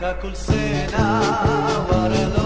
تاكل سنة ورا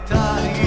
partitari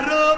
carro.